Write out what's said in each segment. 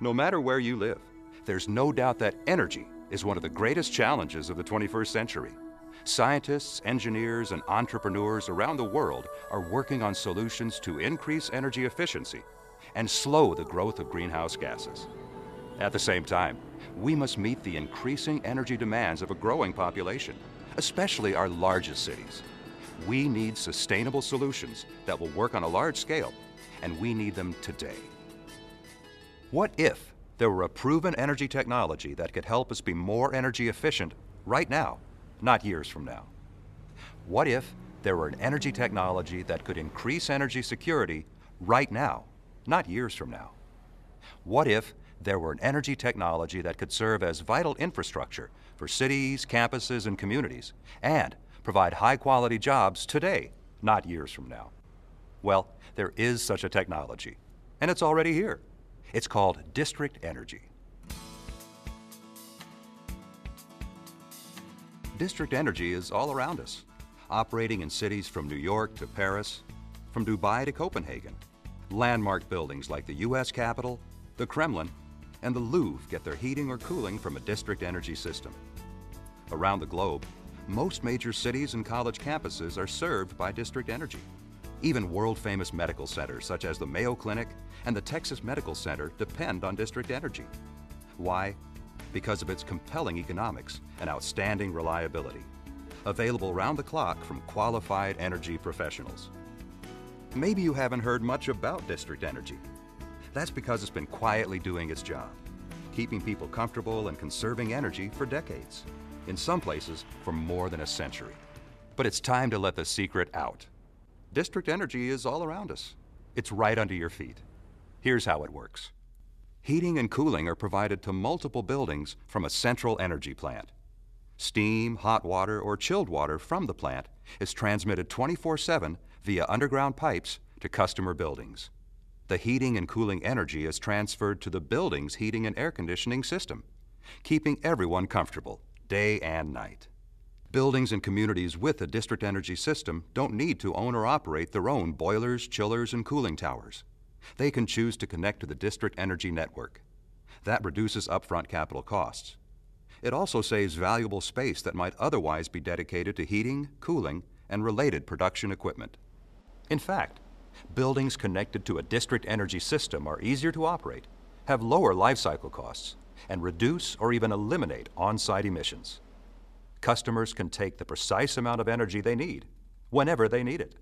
No matter where you live, there's no doubt that energy is one of the greatest challenges of the 21st century. Scientists, engineers, and entrepreneurs around the world are working on solutions to increase energy efficiency and slow the growth of greenhouse gases. At the same time, we must meet the increasing energy demands of a growing population, especially our largest cities. We need sustainable solutions that will work on a large scale, and we need them today. What if there were a proven energy technology that could help us be more energy efficient right now, not years from now? What if there were an energy technology that could increase energy security right now, not years from now? What if there were an energy technology that could serve as vital infrastructure for cities, campuses, and communities, and provide high quality jobs today, not years from now? Well, there is such a technology, and it's already here. It's called district energy. District energy is all around us, operating in cities from New York to Paris, from Dubai to Copenhagen. Landmark buildings like the U.S. Capitol, the Kremlin, and the Louvre get their heating or cooling from a district energy system. Around the globe, most major cities and college campuses are served by district energy. Even world-famous medical centers such as the Mayo Clinic and the Texas Medical Center depend on district energy. Why? Because of its compelling economics and outstanding reliability. Available round the clock from qualified energy professionals. Maybe you haven't heard much about district energy. That's because it's been quietly doing its job, keeping people comfortable and conserving energy for decades. In some places, for more than a century. But it's time to let the secret out. District energy is all around us. It's right under your feet. Here's how it works. Heating and cooling are provided to multiple buildings from a central energy plant. Steam, hot water, or chilled water from the plant is transmitted 24-7 via underground pipes to customer buildings. The heating and cooling energy is transferred to the building's heating and air conditioning system, keeping everyone comfortable day and night. Buildings and communities with a district energy system don't need to own or operate their own boilers, chillers, and cooling towers. They can choose to connect to the district energy network. That reduces upfront capital costs. It also saves valuable space that might otherwise be dedicated to heating, cooling, and related production equipment. In fact, buildings connected to a district energy system are easier to operate, have lower life cycle costs, and reduce or even eliminate on-site emissions. Customers can take the precise amount of energy they need, whenever they need it.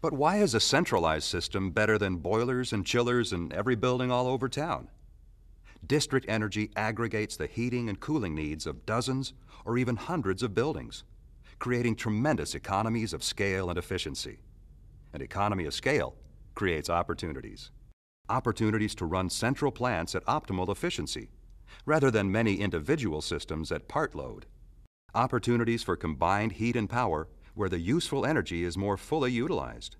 But why is a centralized system better than boilers and chillers in every building all over town? District energy aggregates the heating and cooling needs of dozens or even hundreds of buildings, creating tremendous economies of scale and efficiency. An economy of scale creates opportunities. Opportunities to run central plants at optimal efficiency, rather than many individual systems at part load. Opportunities for combined heat and power where the useful energy is more fully utilized.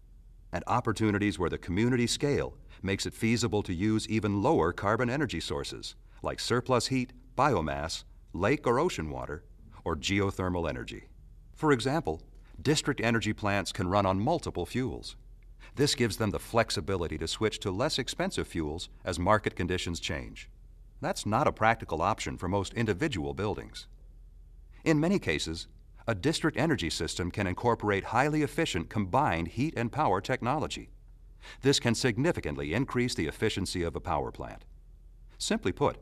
And opportunities where the community scale makes it feasible to use even lower carbon energy sources, like surplus heat, biomass, lake or ocean water, or geothermal energy. For example, district energy plants can run on multiple fuels. This gives them the flexibility to switch to less expensive fuels as market conditions change. That's not a practical option for most individual buildings. In many cases, a district energy system can incorporate highly efficient combined heat and power technology. This can significantly increase the efficiency of a power plant. Simply put,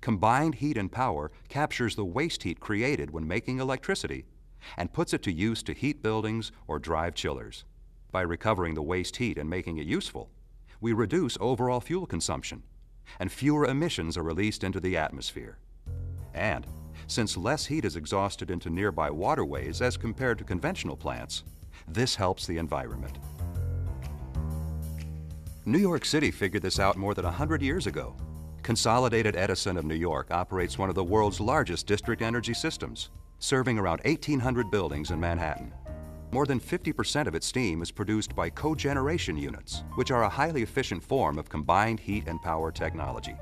combined heat and power captures the waste heat created when making electricity and puts it to use to heat buildings or drive chillers. By recovering the waste heat and making it useful, we reduce overall fuel consumption, and fewer emissions are released into the atmosphere. And since less heat is exhausted into nearby waterways as compared to conventional plants, this helps the environment. New York City figured this out more than 100 years ago. Consolidated Edison of New York operates one of the world's largest district energy systems, serving around 1,800 buildings in Manhattan. More than 50% of its steam is produced by cogeneration units, which are a highly efficient form of combined heat and power technology.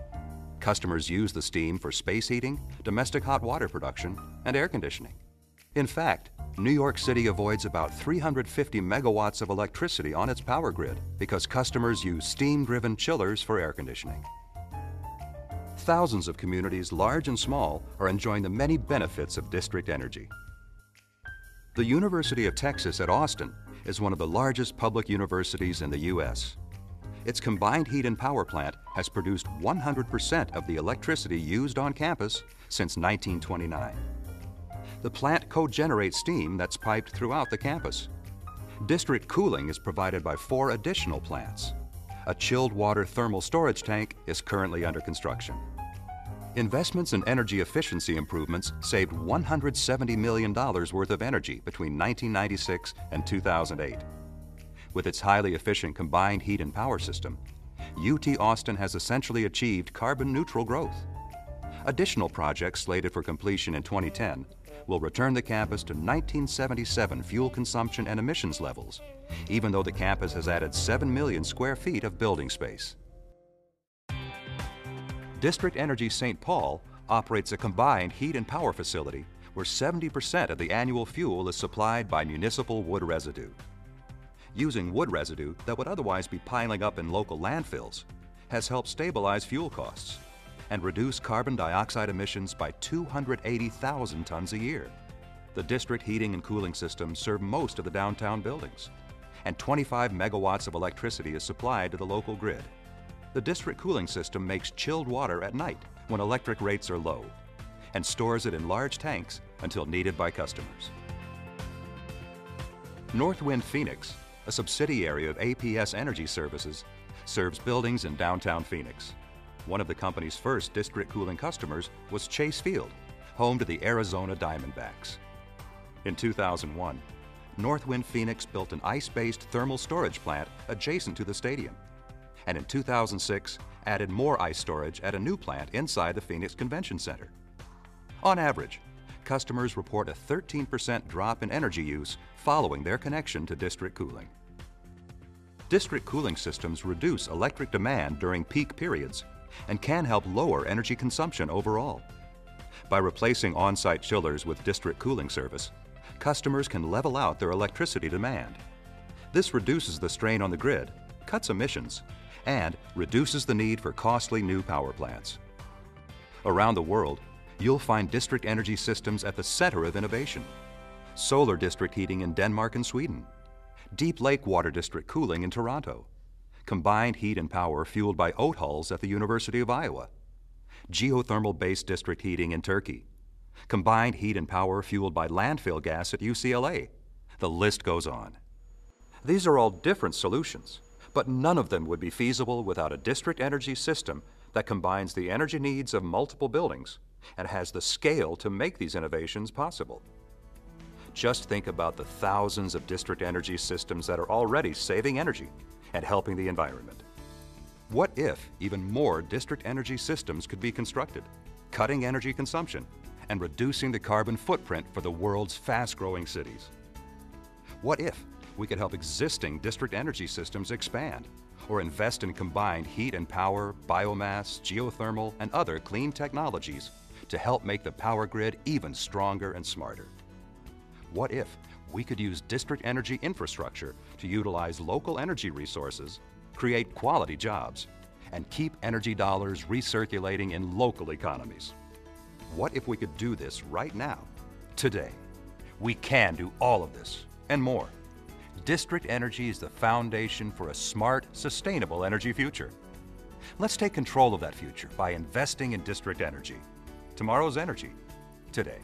Customers use the steam for space heating, domestic hot water production, and air conditioning. In fact, New York City avoids about 350 megawatts of electricity on its power grid because customers use steam-driven chillers for air conditioning. thousands of communities, large and small, are enjoying the many benefits of district energy. The University of Texas at Austin is one of the largest public universities in the U.S. Its combined heat and power plant has produced 100% of the electricity used on campus since 1929. The plant co-generates steam that's piped throughout the campus. District cooling is provided by four additional plants. A chilled water thermal storage tank is currently under construction. Investments in energy efficiency improvements saved $170 million worth of energy between 1996 and 2008. With its highly efficient combined heat and power system, UT Austin has essentially achieved carbon neutral growth. Additional projects slated for completion in 2010 will return the campus to 1977 fuel consumption and emissions levels, even though the campus has added 7 million square feet of building space. District Energy St. Paul operates a combined heat and power facility where 70% of the annual fuel is supplied by municipal wood residue using wood residue that would otherwise be piling up in local landfills has helped stabilize fuel costs and reduce carbon dioxide emissions by 280,000 tons a year. The district heating and cooling systems serve most of the downtown buildings, and 25 megawatts of electricity is supplied to the local grid. The district cooling system makes chilled water at night when electric rates are low and stores it in large tanks until needed by customers. Northwind Phoenix a subsidiary of APS Energy Services, serves buildings in downtown Phoenix. One of the company's first district cooling customers was Chase Field, home to the Arizona Diamondbacks. In 2001, Northwind Phoenix built an ice-based thermal storage plant adjacent to the stadium, and in 2006 added more ice storage at a new plant inside the Phoenix Convention Center. On average, customers report a 13% drop in energy use following their connection to district cooling. District cooling systems reduce electric demand during peak periods and can help lower energy consumption overall. By replacing on-site chillers with district cooling service, customers can level out their electricity demand. This reduces the strain on the grid, cuts emissions, and reduces the need for costly new power plants. Around the world, you'll find district energy systems at the center of innovation. Solar district heating in Denmark and Sweden, Deep Lake Water District cooling in Toronto, combined heat and power fueled by oat hulls at the University of Iowa, geothermal-based district heating in Turkey, combined heat and power fueled by landfill gas at UCLA. The list goes on. These are all different solutions, but none of them would be feasible without a district energy system that combines the energy needs of multiple buildings and has the scale to make these innovations possible. Just think about the thousands of district energy systems that are already saving energy and helping the environment. What if even more district energy systems could be constructed, cutting energy consumption and reducing the carbon footprint for the world's fast-growing cities? What if we could help existing district energy systems expand or invest in combined heat and power, biomass, geothermal, and other clean technologies to help make the power grid even stronger and smarter. What if we could use district energy infrastructure to utilize local energy resources, create quality jobs, and keep energy dollars recirculating in local economies? What if we could do this right now, today? We can do all of this and more. District energy is the foundation for a smart, sustainable energy future. Let's take control of that future by investing in district energy tomorrow's energy today.